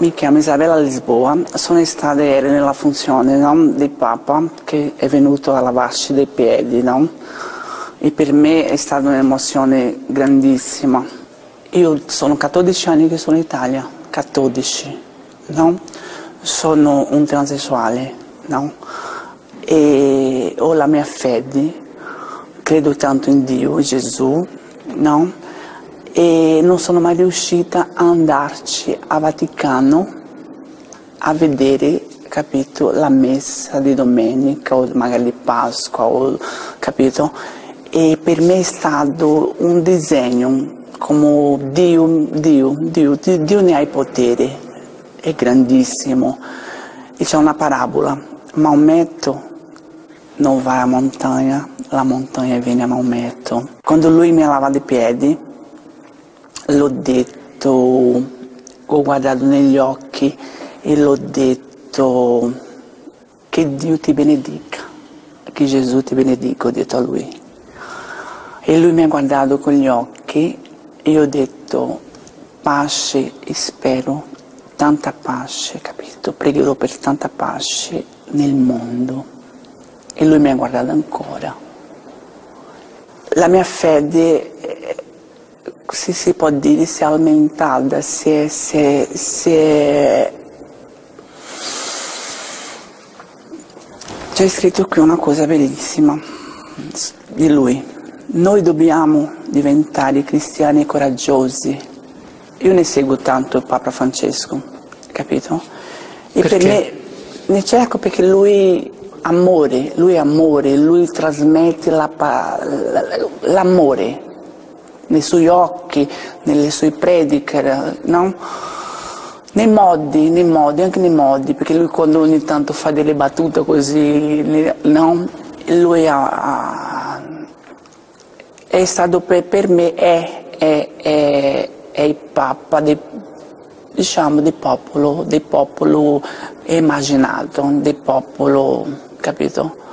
mi chiamo Isabella Lisboa, sono stata ieri nella funzione no, del Papa che è venuto a lavarci dei piedi no? e per me è stata un'emozione grandissima. Io sono 14 anni che sono in Italia, 14, no? sono un transessuale e ho la mia fede, credo tanto in Dio, in Gesù, e non sono mai riuscita a andarci a Vaticano a vedere capito, la messa di domenica o magari di Pasqua, o, capito? E per me è stato un disegno come Dio, Dio, Dio, Dio ne ha il potere, è grandissimo. E c'è una parabola, Maometto non va a montagna, la montagna viene a Maometto. Quando lui mi lava i piedi, l'ho detto, ho guardato negli occhi e l'ho detto che Dio ti benedica, che Gesù ti benedica, ho detto a lui. E lui mi ha guardato con gli occhi e ho detto pace e spero tanta pace, capito? Pregherò per tanta pace nel mondo. E lui mi ha guardato ancora. La mia fede se si può dire, si è aumentata, si è, si è, si è... C'è scritto qui una cosa bellissima di lui. Noi dobbiamo diventare cristiani coraggiosi. Io ne seguo tanto il Papa Francesco, capito? E perché? per me ne cerco perché lui amore, lui amore, lui trasmette l'amore nei suoi occhi, nelle sue prediche, no? Nei modi, nei modi, anche nei modi, perché lui quando ogni tanto fa delle battute così, no? Lui ha, è stato per, per me, è, è, è, è, il Papa del, diciamo, del popolo, del popolo immaginato, del popolo, capito?